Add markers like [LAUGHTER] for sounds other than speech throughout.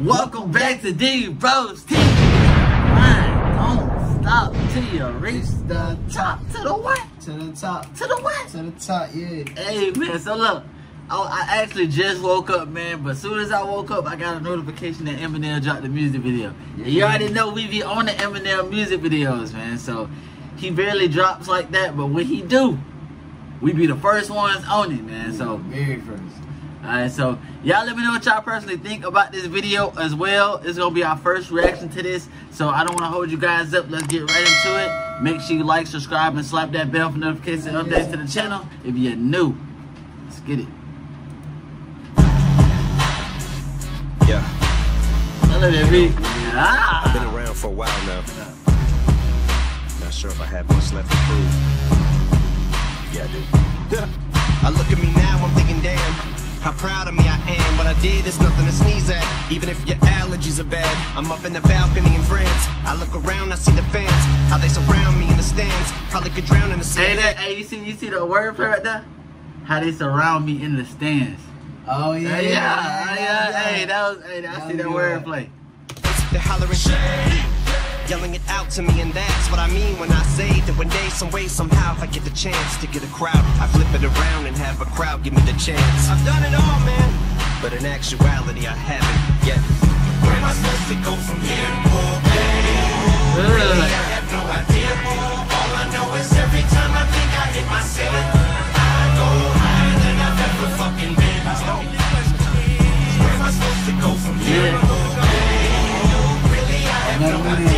Welcome back to Dean Bros TV. Grind, don't stop till you reach the top. To the what? To the top. To the what? To the top, yeah. Hey man, so look, I, I actually just woke up, man. But as soon as I woke up, I got a notification that Eminem dropped the music video. And you already know we be on the Eminem music videos, man. So he barely drops like that, but when he do, we be the first ones on it, man. So Very first. Alright, so y'all let me know what y'all personally think about this video as well. It's gonna be our first reaction to this. So I don't wanna hold you guys up. Let's get right into it. Make sure you like, subscribe, and slap that bell for notifications and updates to the channel if you're new. Let's get it. Yeah, I love that beat. been Ah. around for a while now. Not sure if I have much left to prove. Yeah, I do. [LAUGHS] I look at me now, I'm thinking, damn, how proud of me I am. What I did is nothing to sneeze at, even if your allergies are bad. I'm up in the balcony in France. I look around, I see the fans, how they surround me in the stands. Probably could drown in the Hey, that, hey, you see, you see the wordplay right there? How they surround me in the stands. Oh, yeah. Hey, yeah, yeah, hey, that was, hey, I see that wordplay. They're hollering yelling it out to me, and that's what I mean when I say that one day, some way, somehow, if I get the chance to get a crowd, I flip it around and have a crowd give me the chance. I've done it all, man, but in actuality, I haven't yet. Where am I supposed to go from here? Ugh. have no idea. All I know is every time I think I hit my ceiling, I go higher than I've ever fucking been. Where am I supposed to go from here? Yeah. Really, I have no idea.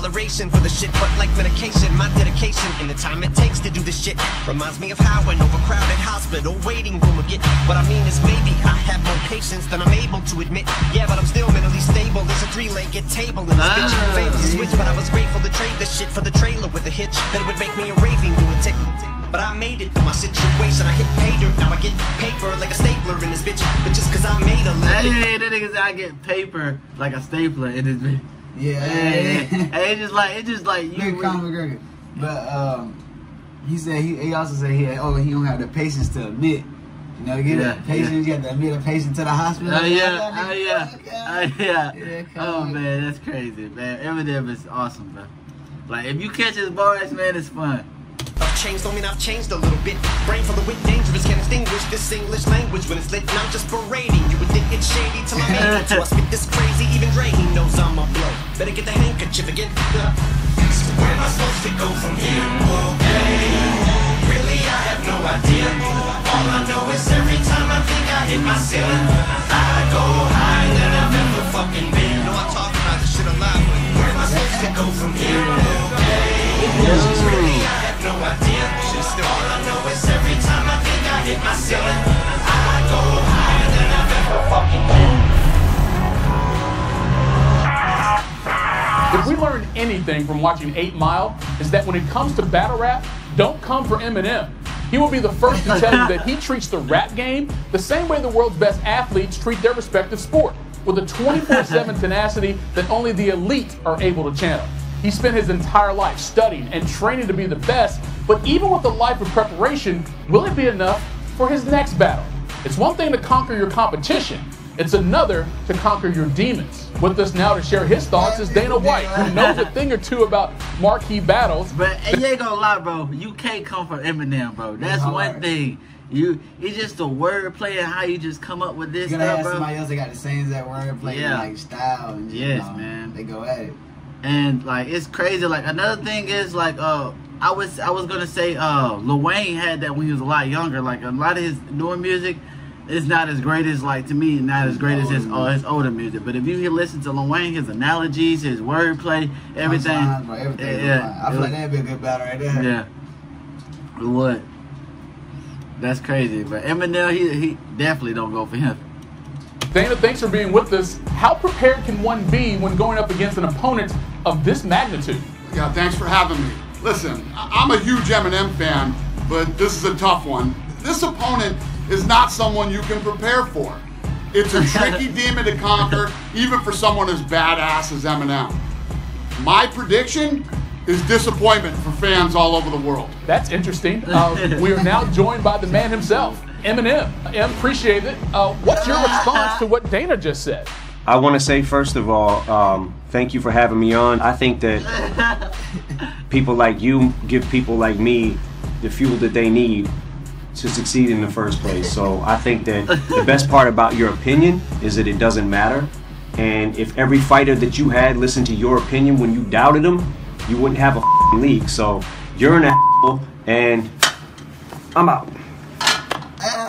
Toleration for the shit, but like medication, my dedication and the time it takes to do this shit reminds me of how an overcrowded hospital waiting room will get. What I mean is maybe I have more patience than I'm able to admit. Yeah, but I'm still mentally stable. There's a three-legged table in this bitch. Ah. Failed to switch, but I was grateful to trade the shit for the trailer with a hitch that would make me a raving lunatic. But I made it through my situation. I hit pay dirt, now I get paper like a stapler in this bitch. But just cause I made a living. Hey, that nigga said I get paper like a stapler in this bitch. Yeah. It's just like it's just like you. Big Conor McGregor. But um, he said he, he also said he had, oh he don't have the patience to admit. You know, get Yeah, a patient, you have to admit a patient to the hospital. Oh yeah, oh yeah, oh yeah. Yeah, Oh man, that's crazy, man. Eminem is awesome, bro. Like if you catch his bars, man, it's fun. Changed, don't mean I've changed a little bit. Brain full of wit, dangerous, can't extinguish this English language when it's lit. And I'm just berating you would think it's shady till I'm able to. I spit this crazy, even Dre, he knows I'm a blow. Better get the handkerchief again. So where am I supposed to go from here? Okay. Really, I have no idea. All I know is every time I think I hit my ceiling, I go higher than I've ever fucking been. You know I talk about this shit a lot, but where am I supposed to go from here? Okay. Really, All I know is every time I think I hit my ceiling, I go higher than I've ever fucking been. If we learned anything from watching 8 Mile, is that when it comes to battle rap, don't come for Eminem. He will be the first to tell you that he treats the rap game the same way the world's best athletes treat their respective sport, with a 24 7 [LAUGHS] tenacity that only the elite are able to channel. He spent his entire life studying and training to be the best, but even with a life of preparation, will it be enough for his next battle? It's one thing to conquer your competition, it's another to conquer your demons. With us now to share his thoughts is Dana White, who knows a thing or two about marquee battles. But hey, you ain't gonna lie, bro. You can't come for Eminem, bro. That's hard. one thing. You, it's just the wordplay and how you just come up with this You gotta stuff, have bro. somebody else that got the same exact wordplay, Yeah. like style. And, you Yes, know, man. They go at it. And like it's crazy. Like another thing is like uh I was I was gonna say uh Lil Wayne had that when he was a lot younger. Like a lot of his newer music is not as great as like to me not as great as his uh, his older music. But if you hear listen to Lil Wayne, his analogies, his wordplay, everything, Punchlines, bro, everything. yeah, I feel like that'd be a good battle right there. yeah, What? That's crazy. But Eminem, he he definitely don't go for him. Dana, thanks for being with us. How prepared can one be when going up against an opponent of this magnitude? Yeah, thanks for having me. Listen, I- I'm a huge Eminem fan, but this is a tough one. This opponent is not someone you can prepare for. It's a tricky [LAUGHS] demon to conquer, even for someone as badass as Eminem. My prediction is disappointment for fans all over the world. That's interesting. [LAUGHS] Uh, we are now joined by the man himself, Eminem. Em, appreciate it. Uh, what's your response to what Dana just said? I want to say, first of all, um, thank you for having me on. I think that [LAUGHS] people like you give people like me the fuel that they need to succeed in the first place. So I think that the best part about your opinion is that it doesn't matter. And if every fighter that you had listened to your opinion when you doubted them, you wouldn't have a f***ing league. So you're an asshole, and I'm out.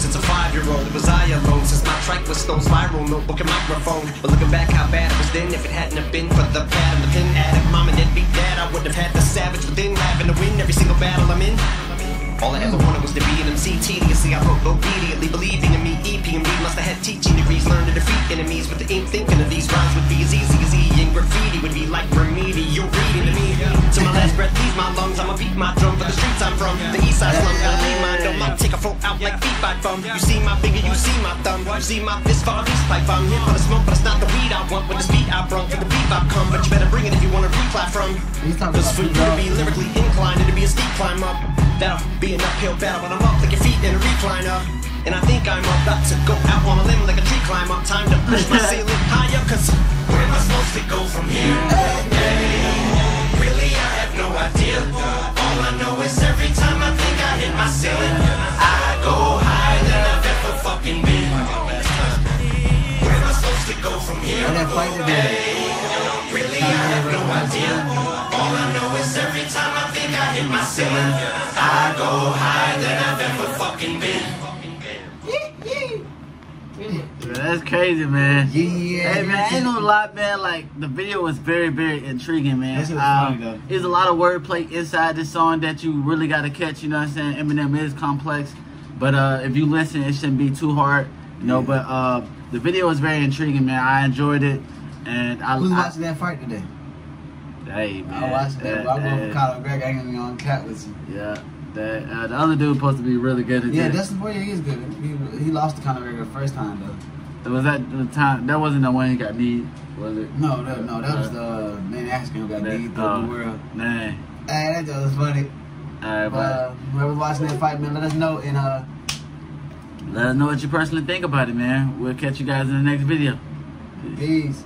Since a five-year-old, it was I alone. Since my track was stone spiral, notebook and microphone. But looking back, how bad it was then. If it hadn't have been for the pad and the pin addict, mom and deadbeat dad, I wouldn't have had the savage within, having to win every single battle I'm in. All I ever wanted was to be an MC tediously. I wrote obediently, believing in me. EPMD must have had teaching degrees, learned to defeat enemies with the ink. Thinking of these rhymes would be as easy as E and graffiti would be like remedial reading to me. To my last breath, leaves my lungs. I'ma beat my drum for the streets I'm from. The east side slum, gotta leave my dumb. I'll take a float out like feet by bum. You see my finger, you see my thumb. You see my fist for a peace pipe. I'm here for the smoke, but it's not the weed I want. With the speed I brung for the beat I come. But you better bring it if you wanna reply from. Cause for you to be lyrically inclined, it'll be a steep climb up. That'll be an uphill battle, but I'm up like your feet in a recliner. And I think I'm about to go out on a limb like a tree climb up. Time to push my [LAUGHS] ceiling higher, here? And that. Really, I have no idea. All I know is every time I think I hit my ceiling, I go higher than I've ever fucking been. That's crazy, man. Yeah. Hey man, I ain't gonna lie, man. Like the video was very, very intriguing, man. Um, funny, though. There's a lot of wordplay inside this song that you really got to catch. You know what I'm saying? Eminem is complex, but uh, if you listen, it shouldn't be too hard. You know, but uh, the video was very intriguing, man. I enjoyed it, and I. I watching that fight today? hey man, I watched that. uh, I'm going uh, for Conor McGregor. I ain't gonna be on cat with you. Yeah, that uh, the other dude supposed to be really good at Yeah, this. Dustin Poirier is good. He, he lost to Conor McGregor the first time though. Was that the time? That wasn't the one he got need, was it? No, no, no. That was the main African who got That- beat through oh, the world. Nah. Hey, that was funny. Alright, but Uh, whoever's watching that fight, man, let us know. And uh, let us know what you personally think about it, man. We'll catch you guys in the next video. peace.